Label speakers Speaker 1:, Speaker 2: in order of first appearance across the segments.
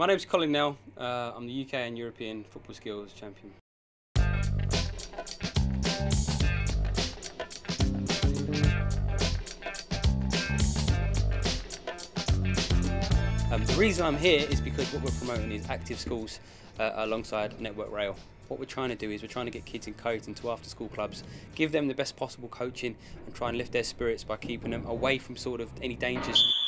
Speaker 1: My name's Colin Nell. Uh, I'm the UK and European Football Skills Champion. Um, the reason I'm here is because what we're promoting is active schools uh, alongside Network Rail. What we're trying to do is we're trying to get kids encouraged into after school clubs, give them the best possible coaching and try and lift their spirits by keeping them away from sort of any dangers.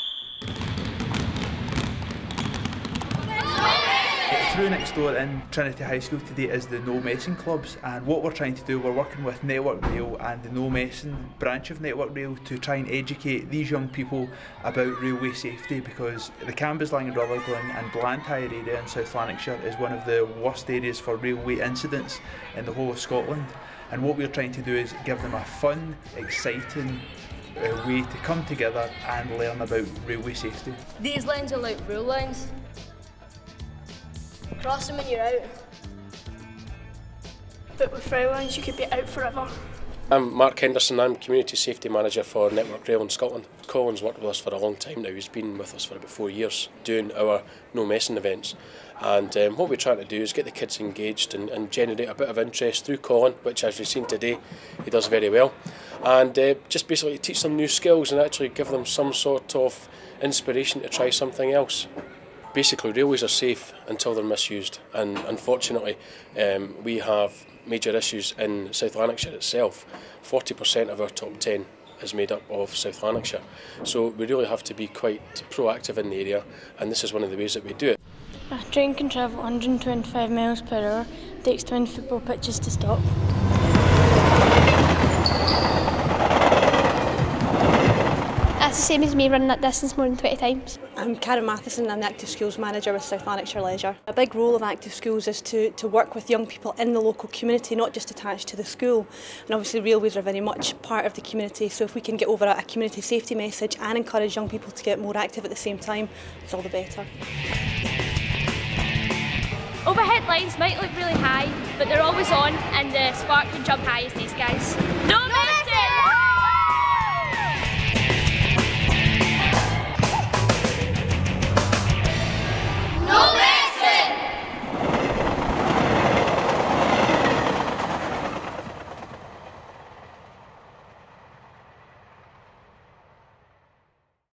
Speaker 2: Through next door in Trinity High School today is the No Messin' clubs and what we're trying to do, we're working with Network Rail and the No Messin' branch of Network Rail to try and educate these young people about railway safety because the Cambuslang and Rutherglen and Blantyre area in South Lanarkshire is one of the worst areas for railway incidents in the whole of Scotland and what we're trying to do is give them a fun, exciting uh, way to come together and learn about railway safety.
Speaker 3: These lines are like rule lines. Cross them and you're out.
Speaker 4: But with lines, you could be out forever.
Speaker 5: I'm Mark Henderson, I'm Community Safety Manager for Network Rail in Scotland. Colin's worked with us for a long time now, he's been with us for about four years doing our no messing events. And um, what we're trying to do is get the kids engaged and, and generate a bit of interest through Colin, which as we've seen today, he does very well. And uh, just basically teach them new skills and actually give them some sort of inspiration to try something else basically railways are safe until they're misused and unfortunately um, we have major issues in South Lanarkshire itself. 40% of our top 10 is made up of South Lanarkshire. So we really have to be quite proactive in the area and this is one of the ways that we do it.
Speaker 4: A train can travel 125 miles per hour, takes 20 football pitches to stop.
Speaker 6: The same as me running that distance more than 20 times.
Speaker 7: I'm Karen Matheson, I'm the Active Schools Manager with South Lanarkshire Leisure. A big role of Active Schools is to, to work with young people in the local community, not just attached to the school. And obviously railways are very much part of the community, so if we can get over a community safety message and encourage young people to get more active at the same time, it's all the better.
Speaker 8: Overhead lines might look really high, but they're always on and the spark can jump high as these guys. No